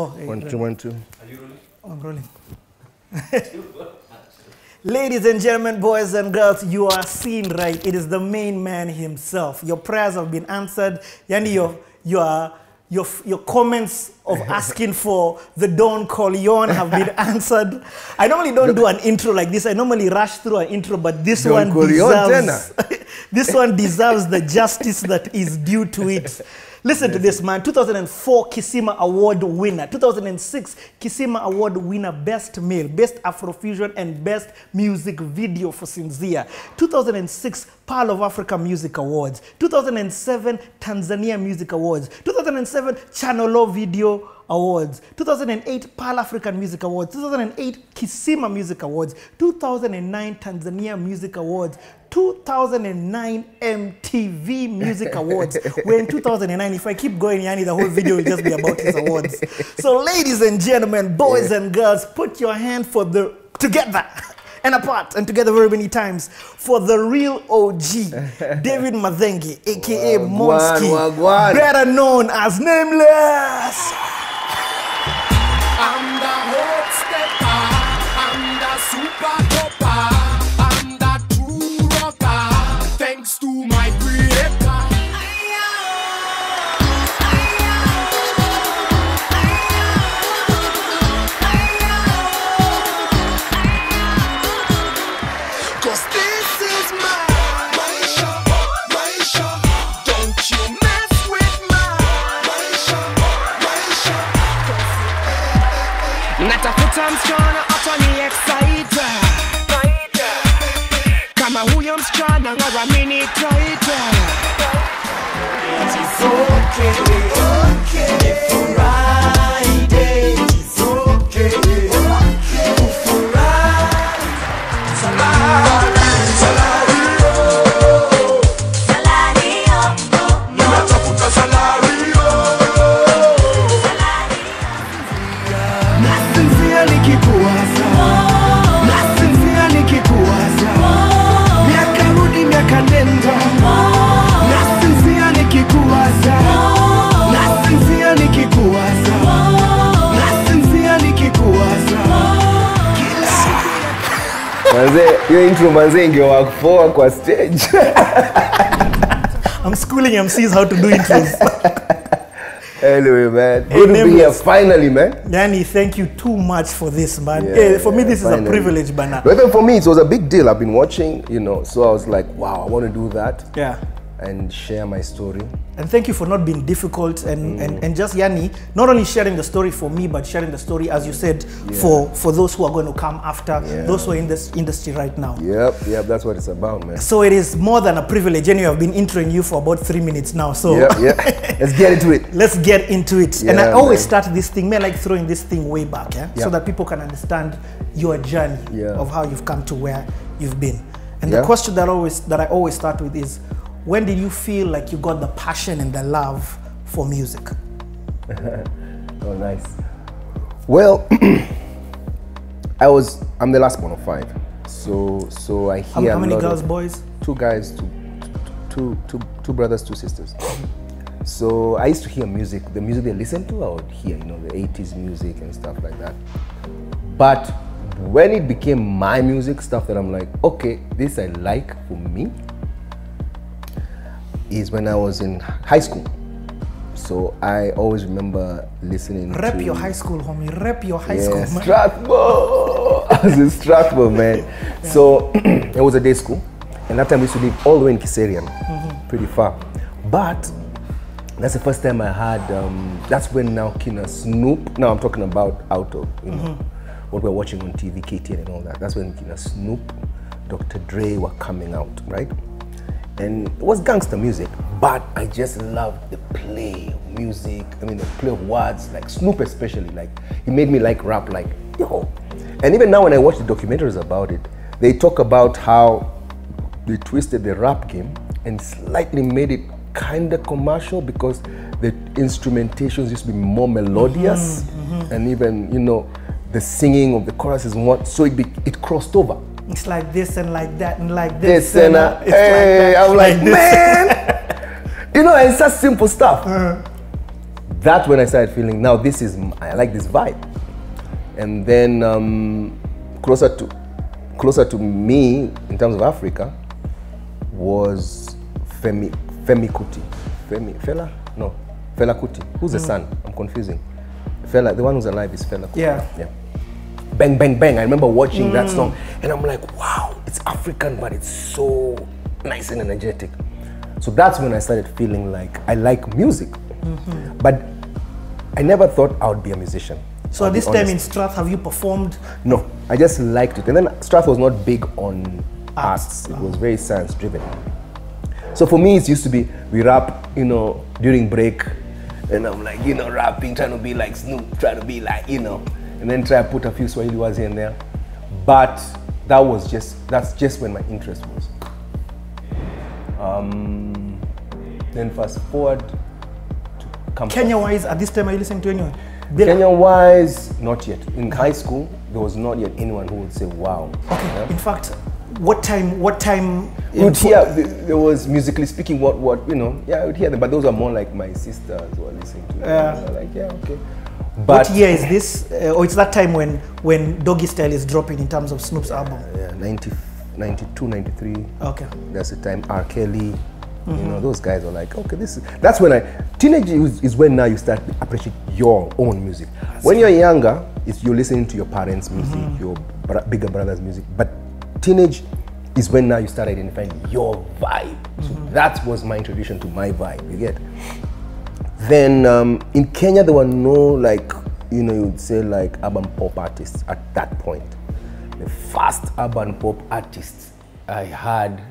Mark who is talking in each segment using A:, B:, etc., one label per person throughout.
A: Oh, hey,
B: One, two, one, two.
A: Oh, I'm rolling. Ladies and gentlemen, boys and girls, you are seen right. It is the main man himself. Your prayers have been answered. Yani, your, your, your, your comments of asking for the Don Corleone have been answered. I normally don't do an intro like this. I normally rush through an intro, but this
B: Don
A: one
B: Corleone
A: deserves this one deserves the justice that is due to it. Listen to this, man. 2004 Kisima Award winner. 2006 Kisima Award winner, Best Male, Best Afrofusion, and Best Music Video for Sinzia. 2006 Pearl of Africa Music Awards. 2007 Tanzania Music Awards. 2007 Channel O Video Awards, 2008 Pearl African Music Awards, 2008 Kisima Music Awards, 2009 Tanzania Music Awards, 2009 MTV Music Awards. We're in 2009. If I keep going, Yani, the whole video will just be about his awards. So, ladies and gentlemen, boys and girls, put your hand for the together and apart and together very many times for the real OG, David Mathenge, aka
B: Monski,
A: better known as Nameless.
C: Okay, okay.
B: Hiyo manzee manze ingewapoa kwa stage.
A: I'm schooling MCs how to do intros.
B: anyway, man.
A: Hey,
B: Good to be here finally, man.
A: Yani, thank you too much for this, man.
B: Yeah,
A: for me, this is a
B: finally.
A: privilege, bana.
B: But even for me, it was a big deal. I've been watching, you know, so I was like, wow, I want to do that
A: Yeah.
B: and share my story.
A: And thank you for not being difficult and, mm. and, and just Yani, not only sharing the story for me, but sharing the story, as you said, for, for those who are going to come after,
B: Yeah.
A: those who are in this industry right now.
B: Yep, yep, that's what it's about, man.
A: So it is more than a privilege. Anyway, I've been introing you for about three minutes now. So
B: Yep, yep. Let's get into it.
A: let's get into it. and I always
B: man.
A: start this thing, may I like throwing this thing way back, yeah?
B: Yeah.
A: So that people can understand your journey
B: Yeah.
A: of how you've come to where you've been. And the question that always that I always start with is when did you feel like you got the passion and the love for music?
B: Oh, nice. Well, I was, I'm the last one of five. So, so I hear
A: how
B: a
A: many
B: lot
A: girls,
B: of-
A: boys?
B: two guys, two, two, two, two brothers, two sisters. So I used to hear music. The music they listened to, I would hear, you know, the 80s music and stuff like that. But when it became my music, stuff that I'm like, okay, this I like for me, is when I was in high school. So I always remember listening
A: Rep
B: to
A: your high school, homie. Rep your high
B: yeah,
A: school, man.
B: Strathmore. I was in Strathmore, man. So it was a day school, and that time we used to live all the way in Kiserian,
A: Mm-hmm.
B: pretty far. But that's the first time I had. Um, that's when now Kina Snoop. Now I'm talking about out of you know
A: Mm-hmm.
B: what we're watching on TV, KTN and all that. That's when Kina Snoop, Dr. Dre were coming out, right? And it was gangster music, but I just loved the play of music. I mean, the play of words, like Snoop especially. Like he made me like rap, like yo. And even now, when I watch the documentaries about it, they talk about how they twisted the rap game and slightly made it kind of commercial because the instrumentations used to be more melodious, mm-hmm, mm-hmm. and even you know the singing of the choruses and what. So it be, it crossed over
A: It's like this and like that and like this.
B: this and
A: uh,
B: uh,
A: it's
B: hey,
A: that,
B: I'm like,
A: this.
B: man, you know, it's such simple stuff. that's when I started feeling now this is I like this vibe, and then um, closer to closer to me in terms of Africa was Femi Femi Kuti, Femi Fela no Fela Kuti. Who's the son? I'm confusing. Fela, the one who's alive is Fela Kuti.
A: Yeah.
B: Yeah. Bang Bang Bang. I remember watching that mm. song and I'm like, wow, it's African, but it's so nice and energetic. So that's when I started feeling like I like music. Mm-hmm. But I never thought I would be a musician.
A: So at this time in. Strath, have you performed?
B: No, I just liked it. And then Strath was not big on
A: Arts.
B: arts. It was ah. very science driven. So for me, it used to be we rap, you know, during break, and I'm like, you know, rapping, trying to be like Snoop, trying to be like, you know, and then try to put a few Swahili words here and there. But that was just that's just when my interest was. Um, then fast forward to campus.
A: Kenya wise, at this time, are you listening to anyone?
B: Kenya wise, not yet. In high school, there was not yet anyone who would say, wow.
A: Okay. In fact, what time? What time?
B: You would hear, there was musically speaking, what, what, you know, yeah, I would hear them, but those are more like my sisters who are listening to.
A: Yeah.
B: Like, yeah, okay.
A: What year is this? Uh, or it's that time when when Doggy Style is dropping in terms of Snoop's album.
B: yeah, 90, 92, 93,
A: Okay.
B: that's the time. R. Kelly, you mm-hmm. know, those guys are like, okay, this is, that's when I, teenage is, is when now you start to appreciate your own music. when you're younger, it's you're listening to your parents' mm-hmm. music, your bro- bigger brother's music, but teenage is when now you start identifying your vibe. So mm-hmm. that was my introduction to my vibe, you get? Then um, in Kenya, there were no like, you know, you would say like urban pop artists at that point. The first urban pop artists I had,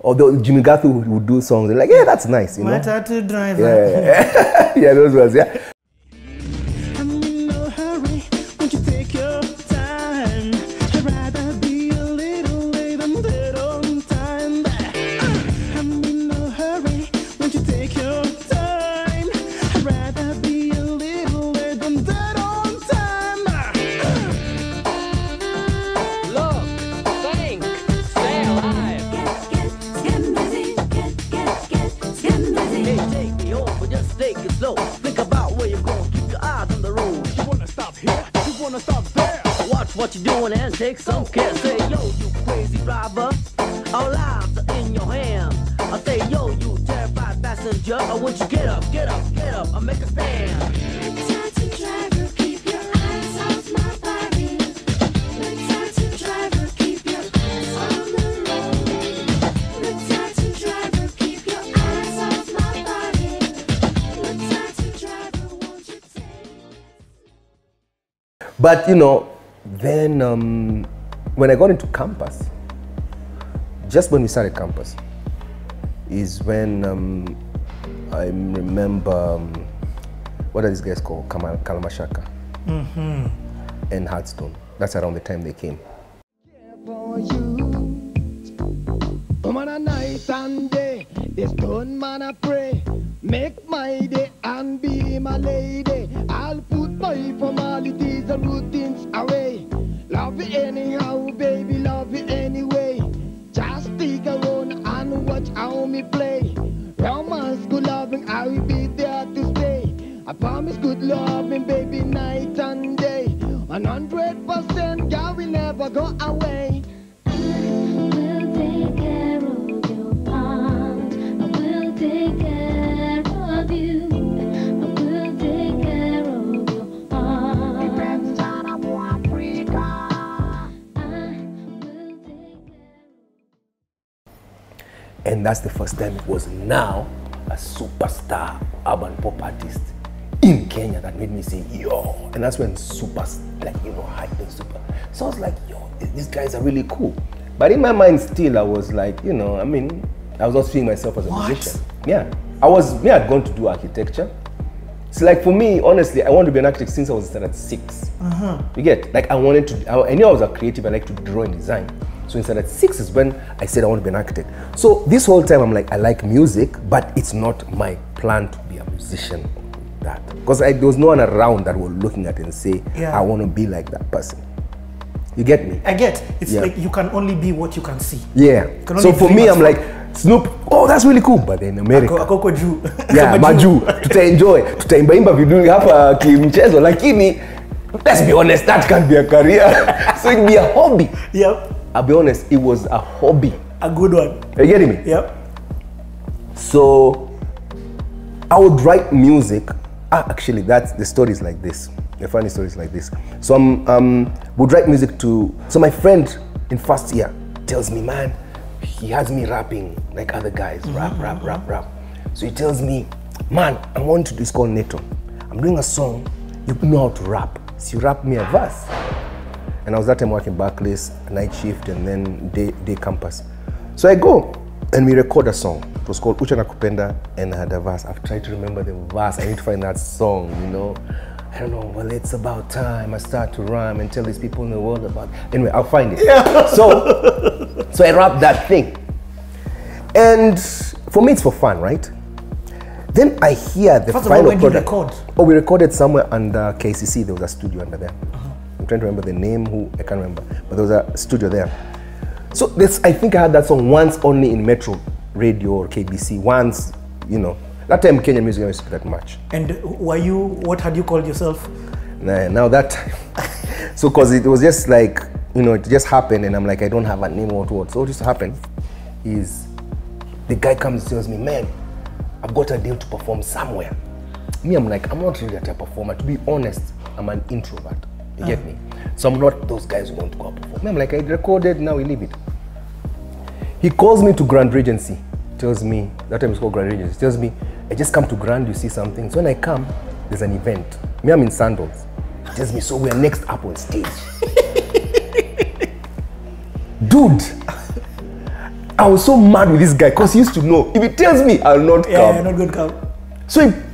B: although Jimmy Gathu would, would do songs, like, yeah, that's nice, you know?
A: Matatu driver.
B: Yeah, yeah, those ones, yeah.
D: You
C: wanna stop there?
E: Watch what you're doing and take some care. Say, yo, you crazy driver. Our lives are in your hands. I say, yo, you terrified passenger. Oh, I want you get up, get up, get up, and make a stand.
B: But you know, then um, when I got into campus, just when we started campus, is when um, I remember um, what are these guys called? Kamal, Kalamashaka and Hardstone. That's around the time they came.
D: for Make my day and be my lady. I'll put my formalities and routines away. Love you anyhow, baby, love you anyway. Just stick around and watch how me play. Romance, good loving, I will be there to stay. I promise good loving,
B: that's the first time it was now a superstar urban pop artist in Kenya that made me say, yo. And that's when super, like, you know, hype and super. So I was like, yo, these guys are really cool. But in my mind, still, I was like, you know, I mean, I was not seeing myself as a
A: What?
B: musician. Yeah. I was, me, I'd gone to do architecture. It's like for me, honestly, I wanted to be an architect since I was at 6 uh-huh. You get like I wanted to. I, I knew I was a creative. I like to draw and design. So instead at six is when I said I want to be an architect. So this whole time I'm like I like music, but it's not my plan to be a musician. That because there was no one around that were looking at it and say
A: Yeah.
B: I want to be like that person. You get me?
A: I get. It's
B: Yeah.
A: like you can only be what you can see.
B: Yeah.
A: can
B: So for me, I'm like, Snoop, oh that's really cool. But then America.
A: Ako- akoko juu
B: yeah, majuu tutaenjoy tutaimbaimba vidu hapa kimchezo lakini let's be honest that can't be a career so it'd be a hobby
A: Yep.
B: I'll be honest it was a hobby.
A: A good one.
B: are you getting me?
A: Yep.
B: so i would write music. Ah, actually that's the stories like this. The funny stories like this. So i'm um would write music to so my friend in first year tells me man he has me rapping like other guys rap rap rap rap. So he tells me man i want to do it's called neto. I'm doing a song. You know how to rap. So you rap me a verse and I was that time working Barclays, night shift, and then day, day campus. So I go and we record a song. It was called Uchana Kupenda and I had a verse. I've tried to remember the verse. I need to find that song, you know. I don't know, well, it's about time I start to rhyme and tell these people in the world about. Anyway, I'll find it. Yeah. So, so I rap that thing. And for me, it's for fun, right? Then I hear the
A: First of all,
B: final
A: when did you record?
B: Oh, we recorded somewhere under KCC. There was a studio under there. Uh-huh. I'm trying to remember the name. Who I can't remember, but there was a studio there. So this, I think I had that song once only in Metro Radio or KBC. Once, you know, that time Kenyan music to be that much.
A: And were you, what had you called yourself?
B: Nah, now that time, so because it was just like you know, it just happened, and I'm like, I don't have a name or what. So what just happened is the guy comes and tells me, man, I've got a deal to perform somewhere. Me, I'm like, I'm not really a type of performer. To be honest, I'm an introvert. You get me? So I'm not those guys who want to go out perform. Me, I'm like, I recorded, now we leave it. He calls me to Grand Regency. Tells me, that time it's called Grand Regency. Tells me, I just come to Grand, you see something. So when I come, there's an event. Me, I'm in sandals. Tells me, so we're next up on stage. Dude, I was so mad with this guy because he used to know. If he tells me, I'll not come.
A: Yeah,
B: come.
A: yeah, not good come.
B: So, he,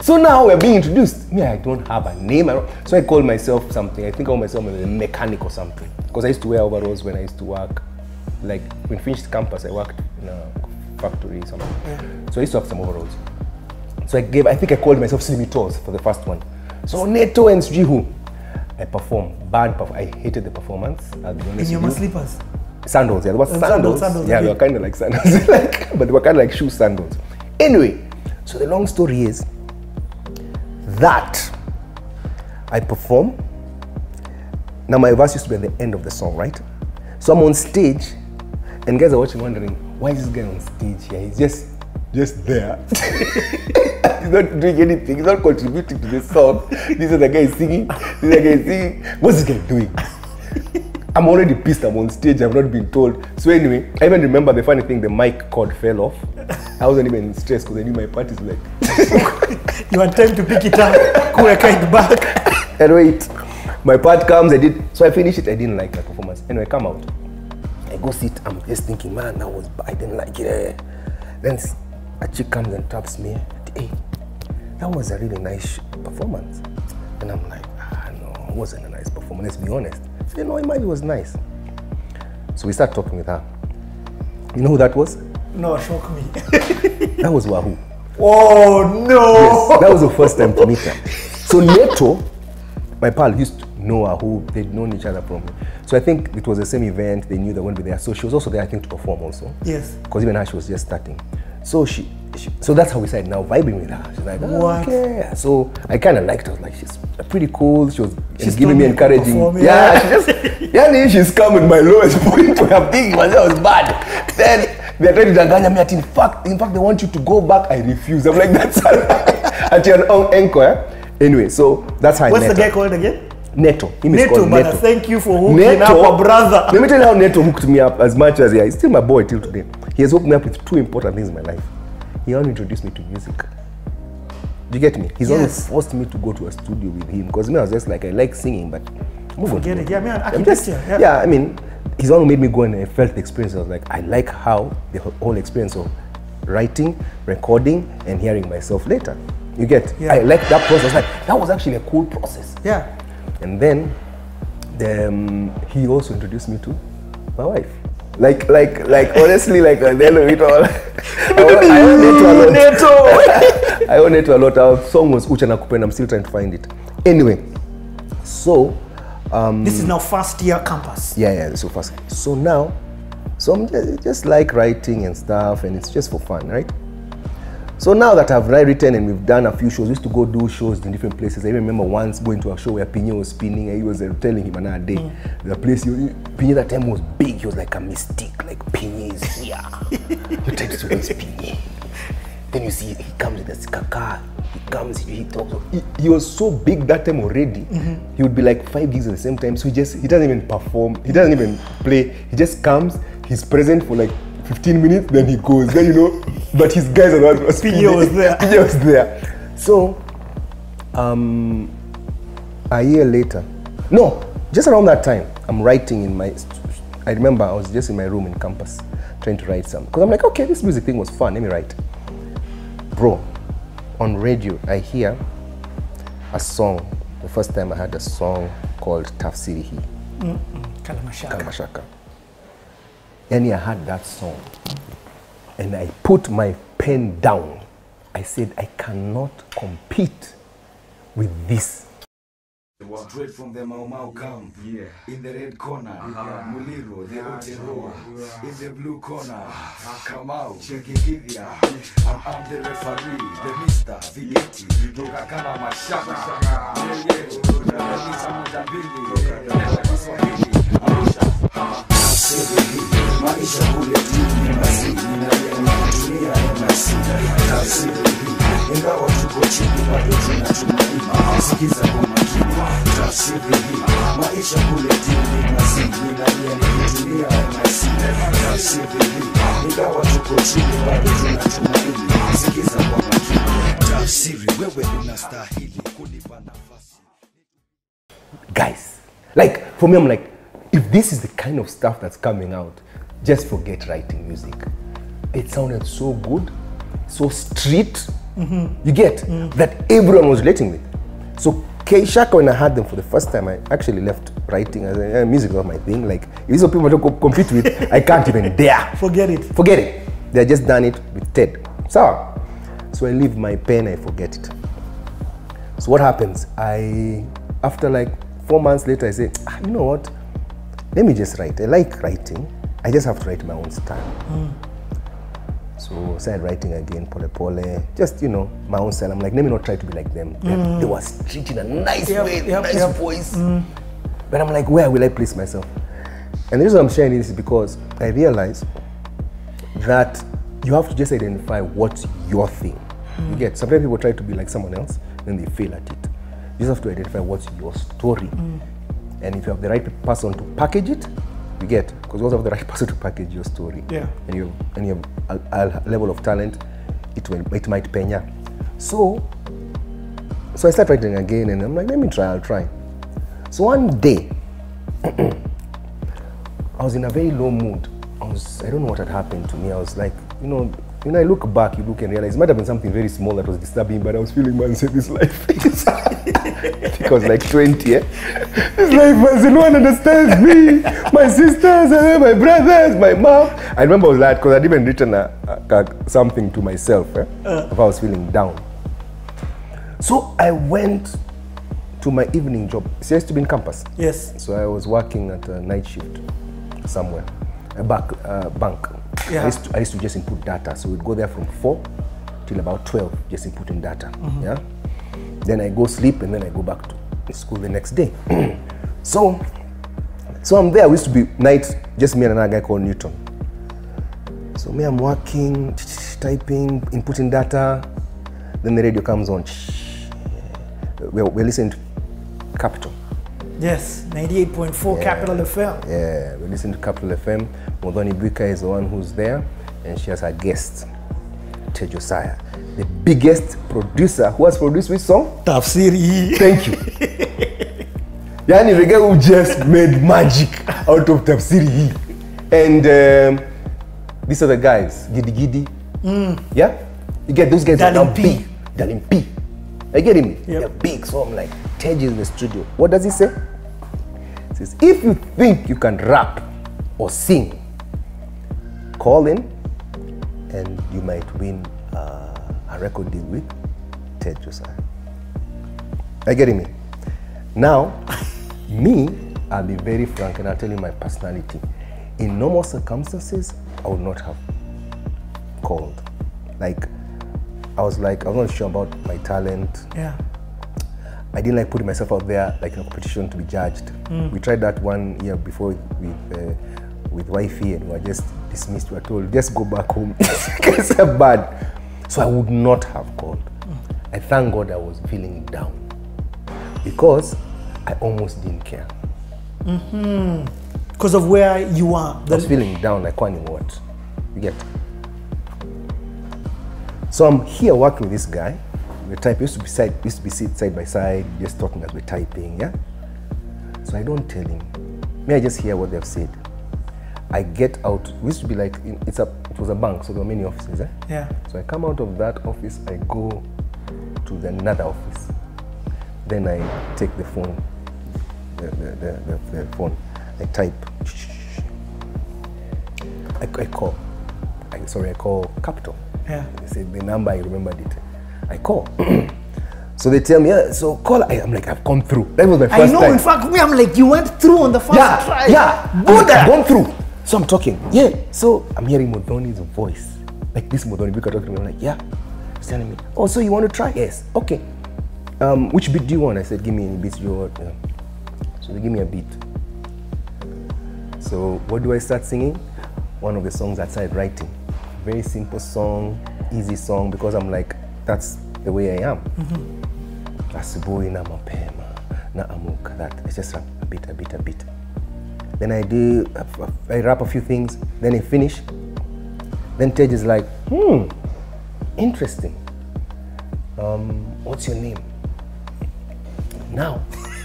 B: so now we're being introduced. Me, I don't have a name. I so I call myself something. I think I call myself a mechanic or something. Because I used to wear overalls when I used to work. Like when I finished campus, I worked in a factory something. So I used to have some overalls. So I gave. I think I called myself Slimmy Toes for the first one. So Neto and Sjihu, I performed. Bad. Perf- I hated the performance. I'll be honest
A: In your slippers.
B: Sandals, yeah, there was
A: Uh,
B: sandals.
A: sandals, sandals,
B: yeah, they
A: okay.
B: were kind of like sandals, like, but they were kind of like shoe sandals. Anyway, so the long story is that I perform. Now my verse used to be at the end of the song, right? So I'm on stage, and guys are watching, wondering why is this guy on stage here? He's just, just there. he's not doing anything. He's not contributing to the song. This is the guy singing. This is the guy singing. What's this guy doing? I'm already pissed. I'm on stage. I've not been told. So anyway, I even remember the funny thing. The mic cord fell off. I wasn't even stressed because I knew my part is like.
A: You had time to pick it up, kuweka it back.
B: and wait, my part comes. I did. So I finished it. I didn't like my performance. Anyway, I come out. I go sit. I'm just thinking, man, that was. I didn't like it. eh." Then a chick comes and taps me. Hey, that was a really nice performance. And I'm like, ah, no, it wasn't a nice performance. Let's be honest. Know, it might was nice. So we start talking with her. You know who that was?
A: No, shock me.
B: That was Wahu.
A: Oh no!
B: Yes, that was the first time to meet her. So Neto, my pal, used to know Wahu. They'd known each other from. So I think it was the same event. They knew they wouldn't be there. So she was also there, I think, to perform also.
A: Yes.
B: Because even her, she was just starting. So she, she so that's how we started now vibing with her. She's like, oh,
A: What?
B: okay. So I kind of liked her. Like, she's pretty cool. She was
A: She's
B: giving me encouraging. yeah, she just, yeah, she's come at my lowest point where I'm thinking myself was bad. Then they're trying to danganya me. At in fact, in fact, they want you to go back. I refuse. I'm like, that's at your own anchor. eh? Anyway, so that's how I
A: What's
B: met
A: the
B: her.
A: guy called again?
B: Neto. Him is
A: Neto,
B: called
A: brother.
B: Neto.
A: Thank you for hooking up a brother.
B: Let me tell you how Neto hooked me up as much as yeah, he's still my boy till today. He has woke me up with two important things in my life. He only introduced me to music. Do you get me? He's always
A: Yes.
B: forced me to go to a studio with him because me, I was just like, I like singing, but move on.
A: It. Yeah, man,
B: I'm just,
A: architecture.
B: yeah. I mean, he's who made me go and I felt the experience. I was like, I like how the whole experience of writing, recording, and hearing myself later. You get?
A: Yeah.
B: I like that process. Like that was actually a cool process.
A: Yeah.
B: And then the, um, he also introduced me to my wife. Like, like, like, honestly, like, at the end of it all, I owe- I owe Neto a lot. I owe Neto a lot. Our song was Ucha Nakupenda. I'm still trying to find it. Anyway, so, um,
A: This is now first year campus.
B: yeah, yeah, so fast. So now, So I'm just, just like writing and stuff, and it's just for fun, right? So now that I've wri- written and we've done a few shows, we used to go do shows in different places. I even remember once going to a show where Pinyo was spinning and he was uh, telling him another day. The place, he, Pinyo that time was big, he was like a mystique, like Pinyo is here. you try to where's Pinyo? Then you see he comes with a skaka, he comes, he talks. He, he was so big that time already. He would be like five gigs at the same time. So he just he doesn't even perform, he doesn't even play. He just comes, he's present for like 15 minutes, then he goes. Then you know, but his guys are not. who
A: was there.
B: Pinyo was there. So um a year later, no, just around that time, I'm writing in my. I remember I was just in my room in campus trying to write some because I'm like, okay, this music thing was fun. Let me write bro, on radio, I hear a song. The first time I heard a song called Tafsiri Hii,
A: Kalamashaka.
B: Kalmashaka. And I heard that song. And I put my pen down. I said, I cannot compete with this.
F: Straight from the Mau Mau camp. Yeah. In the red corner, Muliro, the Otero. In the blue corner, Kamau, Chekigidya. I'm, I'm the referee, the Mr. Vigeti. Toka kama mashaka. Yeah, yeah. Elisa Mujambili. Yeah, Kiswahili. Arusha. Tafsiri, wewe unastahili kunipa nafasi.
B: Guys, like for me, I'm like, if this is the kind of stuff that's coming out, just forget writing music. It sounded so good, so street. You get that everyone was relating with. So K Shaka, when I heard them for the first time, I actually left writing. I said, "Eh, music is not my thing. Like, if these are people I don't compete with, I can't even dare.
A: Forget it.
B: Forget it. They just done it with Ted. So, so I leave my pen, I forget it. So what happens? I, after like four months later, I say, ah, you know what? Let me just write. I like writing. I just have to write my own style. Hmm. So I started writing again, pole pole, just you know, my own style. I'm like, let me not try to be like them. They- They were street in a nice
A: Yep,
B: way,
A: yep,
B: nice
A: yep.
B: voice. Hmm. But I'm like, where will I place myself? And the reason I'm sharing this is because I realize that you have to just identify what's your thing. You get sometimes people try to be like someone else, then they fail at it. You just have to identify what's your story. Hmm. And if you have the right person to package it, you get because you also have the right person to package your story.
A: Yeah.
B: And you and you have a, a level of talent, it will it might penya. So so I started writing again and I'm like, let me try, I'll try. So one day I was in a very low mood. I was, I don't know what had happened to me. I was like, you know, when I look back, you look and realize it might have been something very small that was disturbing, but I was feeling, man, say this life is. I think I was like 20, eh? This life, man, no one understands me. My sisters, eh, my brothers, my mom. I remember I was like, because I'd even written a, a, a- something to myself, eh? If I was feeling down. So I went to my evening job. See, I used to be in campus.
A: Yes.
B: So I was working at a night shift somewhere, a back, uh, bank.
A: Yeah.
B: I, used to, I used to just input data. So we'd go there from 4 till about 12, just inputting data. Mm-hmm. Yeah. Then I go sleep and then I go back to school the next day. so, so I'm there. We used to be night, just me and another guy called Newton. So me, I'm working, typing, inputting data. Then the radio comes on. We're, we're listening to Capital.
A: Yes. 98.4 Capital FM.
B: Yeah, we listen to Capital FM. Modoni Brika is the one who's there, and she has her guest, Ted Josiah, the biggest producer who has produced which song?
A: Tafsiri.
B: Thank you. Yani guy who just made magic out of Tafsiri. And um, these are the guys, Gidi Gidi. Yeah? You get those guys now
A: P.
B: big. Darling P. Are you getting me?
A: Yep.
B: They're big. So I'm like, Ted is in the studio. What does he say? He says, if you think you can rap or sing, call in and you might win uh, a record deal with Ted Josiah. Are you getting me? Now, me, I'll be very frank and I'll tell you my personality. in normal circumstances, I would not have called. Like, I was like, I was not sure about my talent.
A: Yeah.
B: I didn't like putting myself out there like in a competition to be judged. Mm. We tried that one year before with with, uh, with wifey and we were just dismissed. We were told just go back home. it's bad. So I would not have called. Mm. I thank God I was feeling down because I almost didn't care. Mm-hmm.
A: Because of where you are.
B: I was feeling down like kwani what? You get? So I'm here working with this guy. We type used to be side used to be sit side by side, just talking as we're typing, yeah. So I don't tell him. May I just hear what they've said? I get out. We used to be like in- it's a it was a bank, so there were many offices, eh?
A: Yeah.
B: So I come out of that office, I go to the another office. Then I take the phone, the, the, the, the, the phone, I type. I, I call. I, sorry, I call Capital.
A: Yeah.
B: They said the number, I remembered it. I call. so they tell me, yeah, so call. I, I'm like, I've come through. That was my first time.
A: I know,
B: time.
A: in fact, me, I'm like, you went through on the first
B: yeah,
A: try.
B: yeah,
A: Go
B: I've gone through. So I'm talking. Yeah. So I'm hearing Modoni's voice. Like this Modoni, Bika talking to me. I'm like, yeah. He's telling me, oh, so you want to try? Yes. Okay. Um, which beat do you want? I said, give me any beats you want. Yeah. So they give me a beat. So what do I start singing? One of the songs I started writing. Very simple song, easy song, because I'm like, that's the way I am. Asubuhi na mapema. That it's just a, a bit, a bit, a bit. Then I do, I rap a few things. Then I finish. Then Ted is like, hmm, interesting. Um, what's your name? Now,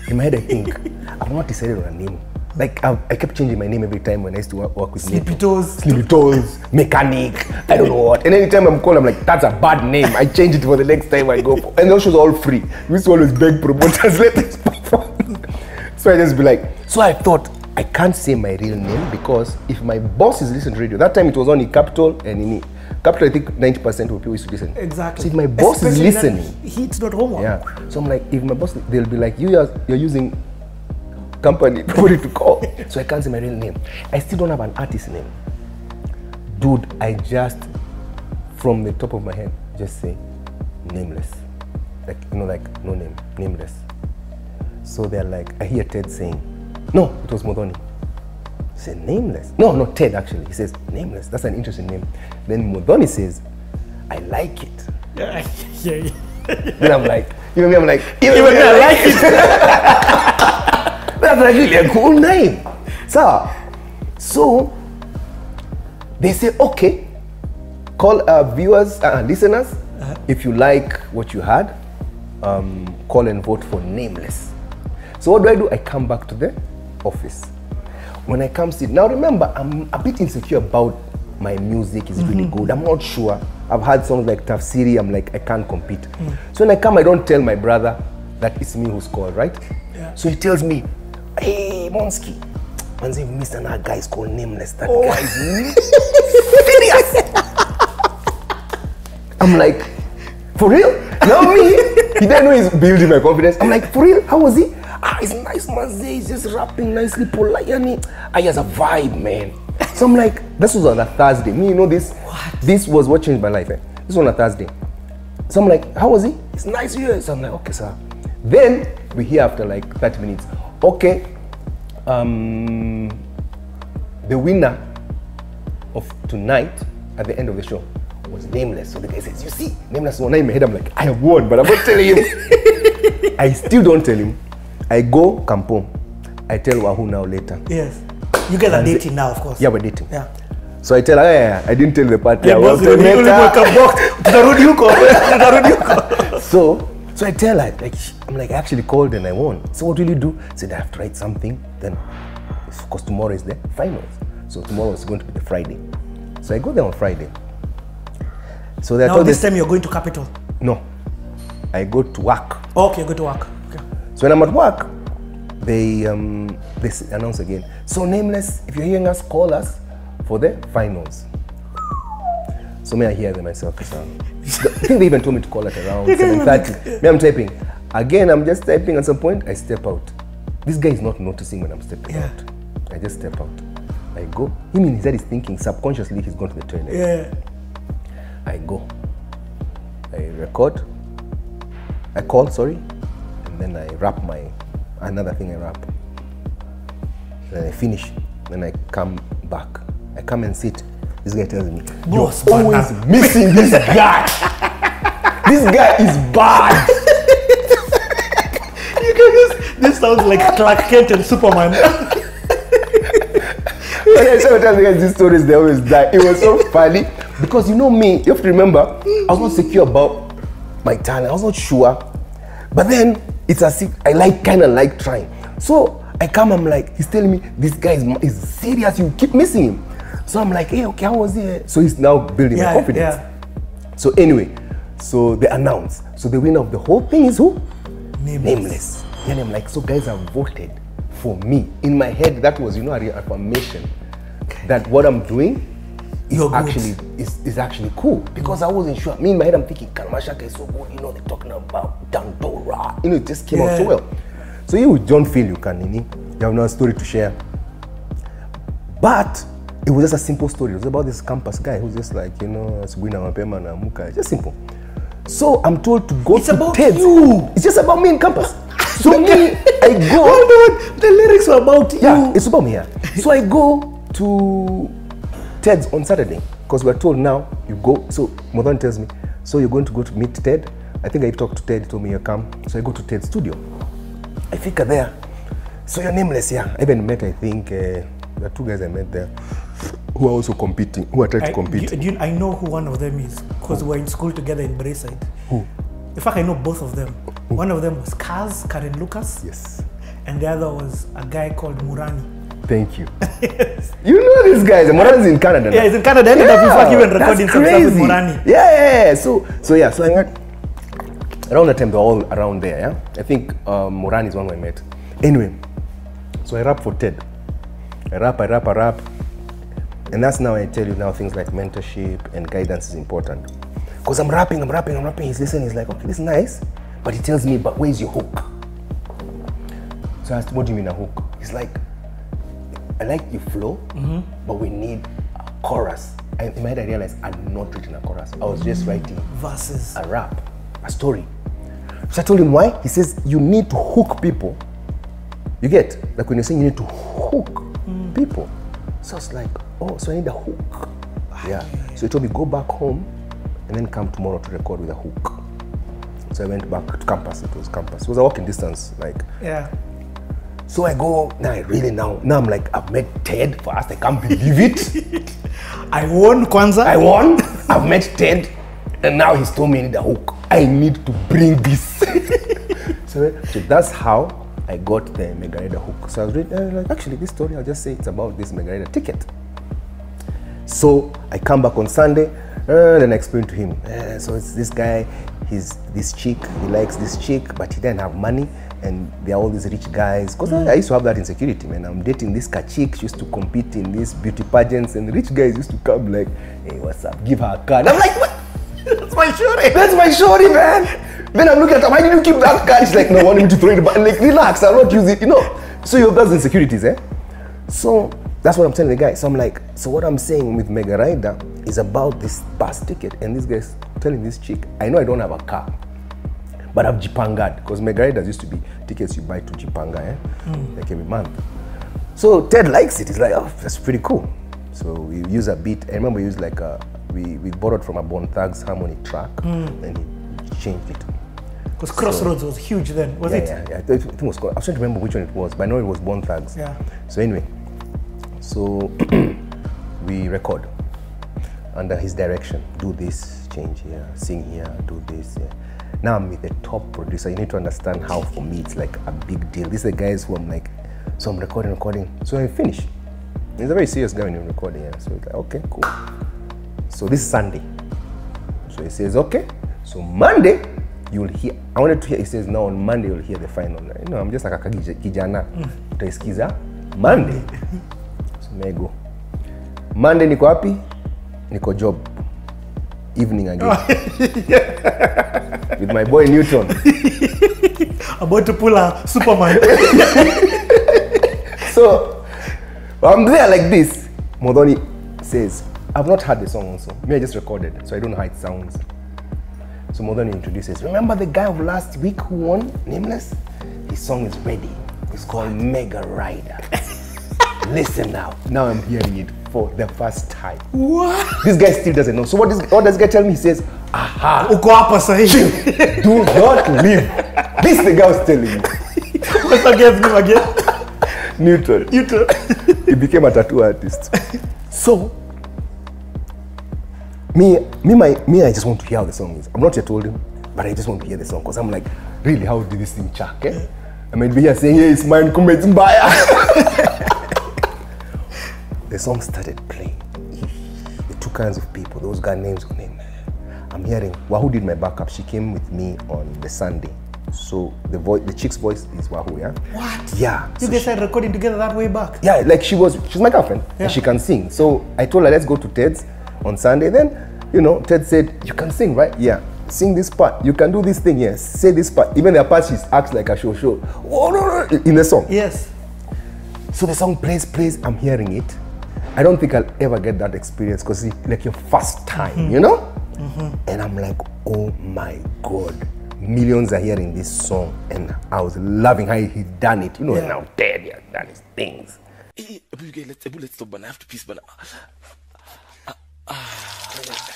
B: in my head, I think I've not decided on a name. Like I've, I kept changing my name every time when I used to work, work with
A: Sleepy
B: Neto.
A: Toes.
B: Sleepy Toes, Mechanic, I don't know what. And anytime I'm called, I'm like, that's a bad name. I change it for the next time I go. For. And those shows are all free. We used to always beg promoters, let us perform. So I just be like, so I thought, I can't say my real name because if my boss is listening to radio, that time it was only Capital and in Capital, I think 90% of people used to listen.
A: Exactly.
B: So if my boss
A: Especially
B: is listening,
A: Heat's not homework.
B: yeah. So I'm like, if my boss, they'll be like, you are you're using company probably to call. So I can't say my real name. I still don't have an artist name. Dude, I just from the top of my head just say nameless. Like you know, like no name, nameless. So they're like, I hear Ted saying, no, it was Modoni. He said nameless. No, no, Ted actually. He says nameless. That's an interesting name. Then Modoni says, I like it.
A: Yeah. yeah.
B: Then I'm like, even me, I'm like, even,
A: Even I like
B: it. That's really a cool name. So, so they say, okay, call uh, viewers, uh, listeners, if you like what you had, um, call and vote for nameless. So what do I do? I come back to the office. When I come sit, now remember, I'm a bit insecure about my music. Is it really good? I'm not sure. I've had songs like Tafsiri. I'm like, I can't compete. So when I come, I don't tell my brother that it's me who's called, right? So he tells me, hey, Monski, manzi, we missed another guy is called Nameless. That guy is serious. I'm like, for real? Now me? He didn't know he's building my confidence. I'm like, for real? How was he? Ah, he's nice, man. He's just rapping nicely, polite. Yani, ah, he has a vibe, man. So I'm like, this was on a Thursday. Me, you know this? What? This was what changed my life. Eh? This was on a Thursday. So I'm like, how was he? It's nice here. So I'm like, okay, sir. Then we hear after like 30 minutes, okay, um, the winner of tonight at the end of the show was nameless. So the guy says, You see, nameless won. Now in my head, I'm like, I have won, but I'm not telling him. I still don't tell him. I go Kampong. I tell Wahoo now later.
A: Yes. You guys are
B: And
A: dating now, of course.
B: Yeah, we're dating.
A: Yeah.
B: So I tell her, yeah, I didn't tell the party. I
A: Yeah,
B: I
A: was
B: the
A: you only
B: later."
A: work a box. Tutarudi huko. Tutarudi huko.
B: So, so I tell her, like, I'm like, I actually called and I won. So what will you do? I said, I have to write something. Then, of course, tomorrow is the finals. So tomorrow is going to be the Friday. So I go there on Friday. So they
A: Now this
B: me,
A: time you're going to capital.
B: no, I go to work.
A: Okay, go to work. Okay.
B: So when I'm at work, they um, they announce again. So nameless, if you're hearing us, call us for the finals. So may I hear them myself? So, I think they even told me to call at around
A: You can even
B: 7:30. Me, I'm typing. Again, I'm just typing. At some point, I step out. This guy is not noticing when I'm stepping
A: Yeah.
B: out. I just step out. I go. Him in his head is thinking subconsciously he's gone to the toilet.
A: Yeah.
B: I go. I record. I call, sorry, and then I wrap my another thing I wrap. Then I finish. Then I come back. I come and sit. This guy tells me,
A: Boss,
B: "You're always missing this guy. this guy is bad."
A: You can just, this sounds like Clark Kent and Superman.
B: When I tell tell the guys these stories, they always die. It was so funny because you know me. You have to remember, I was not secure about my talent. I was not sure, but then it's as if I like kind of like trying. So I come. I'm like, he's telling me this guy is, is serious. You keep missing him. So I'm like, hey, okay, how was he? So he's now building
A: yeah,
B: my confidence.
A: yeah.
B: So anyway, so they announce. So the winner of the whole thing is who?
A: Nameless.
B: Nameless. And I'm like, so guys have voted for me. In my head, that was, you know, a reaffirmation that what I'm doing is
A: You're
B: actually is, is actually cool. Because I wasn't sure. Me in my head, I'm thinking Kalamashaka is so good, you know, they're talking about Dandora. You know, it just came out so
A: Yeah.
B: well. So you don't feel you can, Nini. You have no story to share. But it was just a simple story. It was about this campus guy who's just like, you know, asubuhi na mapema na muka. Just simple. So I'm told to go
A: It's
B: to
A: about
B: TED.
A: you.
B: It's just about me in campus. So me, I go.
A: Hold on. The lyrics were about
B: Yeah,
A: you.
B: it's about me. Yeah. so I go to Ted's on Saturday because we're told now you go. So Modhan tells me, so you're going to go to meet Ted. I think I talked to Ted. He told me you come. So I go to Ted's studio. I figure there. So you're nameless, yeah. I even met, I think, uh, there are two guys I met there who are also competing, who are trying
A: I,
B: to compete.
A: do, do you, I know who one of them is because we were in school together in Braeside.
B: Who?
A: In fact, I know both of them. One of them was Kaz, Karen Lucas,
B: Yes.
A: and the other was a guy called Murani.
B: Thank you. yes. You know these guys. Moran's in Canada. now.
A: Yeah, he's in Canada. Ended up, in fact, even recording some stuff with. Murani.
B: Yeah, yeah, yeah. So, so yeah. So I went around the time they're all around there. Yeah, I think um, is one I met. Anyway, so I rap for Ted. I rap, I rap, I rap, and that's now I tell you now things like mentorship and guidance is important. Cause I'm rapping, I'm rapping, I'm rapping. He's listening. He's like, okay, this is nice, but he tells me, but where's your hook? So I asked, what do you mean a hook? He's like, I like your flow, mm-hmm. but we need a chorus. And in my head, I realized I'd not written a chorus. I was just writing
A: verses,
B: a rap, a story. So I told him why. He says you need to hook people. You get like when you're saying you need to hook mm. people. So I was like, oh, so I need a hook. Yeah. So he told me go back home and then come tomorrow to record with a hook. So I went back to campus. It was campus. It was a walking distance, like
A: Yeah.
B: so I go, now I really now, now I'm like, I've met Ted first, I can't believe it.
A: I won Kwanzaa.
B: I won, I've met Ted, and now he's told me I need a hook. I need to bring this. so, so that's how I got the Megarider hook. So I was reading, uh, like, actually, this story, I'll just say it's about this Megarider ticket. So I come back on Sunday, uh, then I explain to him. "Eh, so it's this guy, he's this chick, he likes this chick, but he didn't have money. And there are all these rich guys. Because I, I used to have that insecurity, man. I'm dating this ka chick, she used to compete in these beauty pageants, and rich guys used to come like, hey, what's up? Give her a card. I'm like, what? That's my shorty. That's my shorty, man. Then I'm looking at her, why did you keep that card? She's like, no, I want me to throw it. But like, relax, I'll not use it, you know. So you have those insecurities, eh? So that's what I'm telling the guy. So I'm like, so what I'm saying with Mega Rider is about this bus ticket. And this guy's telling this chick, I know I don't have a car, but I've Jipangad. Because Mega Riders used to be tickets you buy to Jipanga, eh? Like every month. So Ted likes it. He's like, oh, that's pretty cool. So we use a beat. I remember we used like a, we, we borrowed from a Bone Thugs harmony track and he changed it.
A: Because Crossroads was huge then, was
B: yeah,
A: it?
B: Yeah, yeah. I think it was I was trying to remember which one it was, but I know it was Bone Thugs.
A: Yeah.
B: So anyway, so we record under his direction. Do this, change here, sing here, do this. Now I'm with the top producer. You need to understand how for me it's like a big deal. These are the guys who I'm like, so I'm recording, recording. So I finish. He's a very serious guy when you're recording. Yeah. So it's like, okay, cool. So this is Sunday. So he says, okay. So Monday, you'll hear. I wanted to hear. He says, now on Monday you'll hear the final. You know, I'm just like a kijana. Mm. Utaisikiza Monday. So may I go. Monday niko wapi? Niko job. Evening again. Oh. With my boy Newton.
A: About to pull a Superman.
B: So I'm there like this. Modoni says, I've not heard the song also. Me, I just recorded, so I don't know how it sounds. So Modoni introduces, remember the guy of last week who won Nameless? His song is ready. It's called Mega Rider. Listen now. Now I'm hearing it for the first time.
A: What?
B: This guy still doesn't know. So what, this, what does this guy tell me? He says, aha,
A: Uko hapa sahi.
B: do not leave. This the guy was telling me.
A: What's against him again?
B: Neutral.
A: Too.
B: he became a tattoo artist. So, me, me, my, me, I just want to hear how the song is. I'm not yet told him, but I just want to hear the song because I'm like, really, how did this thing chuck? Eh? I might be here saying, yeah, it's mine, kumbe it's mbaya. the song started playing. The two kinds of people, those guy names on him. I'm hearing Wahu did my backup. She came with me on the Sunday. So the voice, the chick's voice is Wahu, yeah?
A: What?
B: Yeah.
A: You
B: so
A: guys started recording together that way back.
B: yeah, like she was, she's my girlfriend
A: Yeah.
B: and she can sing. So I told her, let's go to Ted's on Sunday. Then, you know, Ted said, you can sing, right? Yeah. Sing this part. You can do this thing, yes. Say this part. Even the she acts like a show show. Oh, no, no, in the song.
A: Yes.
B: So the song plays, plays. I'm hearing it. I don't think I'll ever get that experience because it's like your first time, you know? And I'm like, oh my God. Millions are hearing this song. And I was loving how he done it. You know,
A: Yeah.
B: now Ted, he has done his things.
G: Eh, Ebu get let's let's stop bana. I have to piss. Ah, ah. Let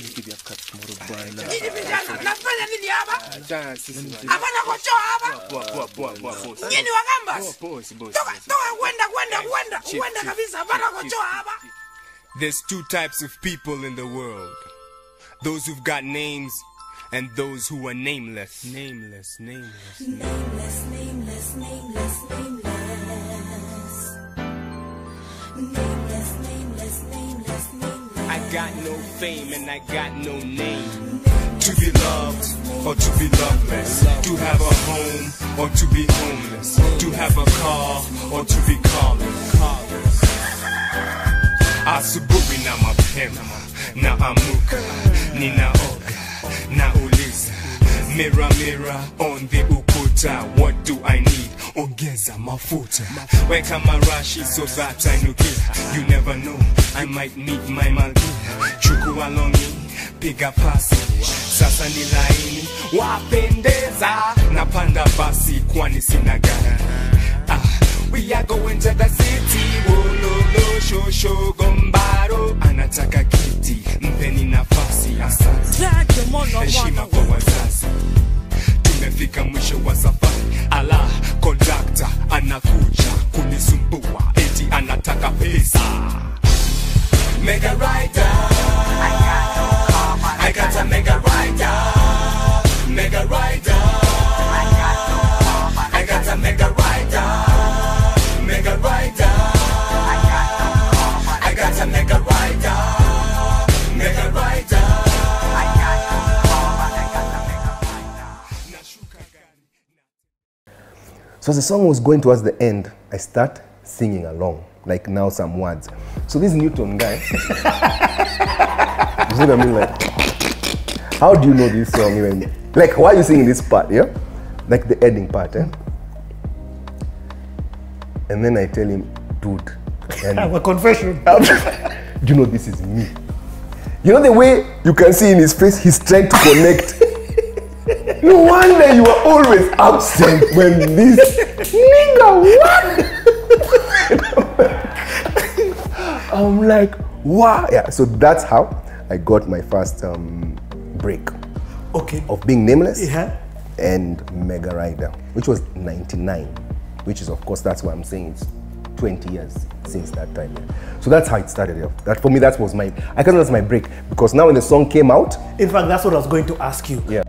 G: me give you a cut tomorrow bana.
C: Nyinyi vijana nafanya nini hapa?
G: Acha sisi bana.
C: Hapana kochoa hapa.
G: Poa poa poa poa boss.
C: Nyinyi wagambas.
G: Poa boss boss.
C: Toka toka kwenda kwenda kwenda kwenda kabisa. Hapana kochoa hapa.
H: There's two types of people in the world those who've got names and those who are nameless. Nameless, nameless.
I: Nameless, nameless, nameless, nameless.
H: Got no fame and I got no name. To be loved or to be loveless. To have a home or to be homeless. To have a car or to be carless. Carless. Asubuhi ah, na mapema na amuka ninaoga nauliza mira mira on the ukuta what do I need ongeza mafuta. Weka marashi so that I nukia you never know I might need my malkia chukua longi piga pasi. Sasa ni laini. Wapendeza napanda basi kwani sina gari. Ah, we are going to the city. Wololo shosho gombaro. Anataka kiti mpeni nafasi asante. Heshima kwa wazazi tumefika mwisho wa safari. Ala kondakta anakuja kunisumbua. Eti anataka pesa. Mega rider. I got a mega rider. Mega rider
B: So as the song was going towards the end, I start singing along, like now some words. So this Newton guy, you see what I mean? Like, how do you know this song even? Like, why are you singing this part? Yeah, like the ending part. Eh? And then I tell him, dude, and
A: Have a confession.
B: do you know this is me? You know the way you can see in his face, he's trying to connect. No wonder you were always absent when this nigga what? I'm like, wow. Yeah, so that's how I got my first um, break
A: Okay.
B: of being nameless
A: Yeah.
B: and Megarider, which was 99, which is, of course, that's why I'm saying it's 20 years since that time. yeah. So that's how it started. yeah. That for me, that was my, I consider that's my break because now when the song came out,
A: In fact, that's what I was going to ask you.
B: Yeah.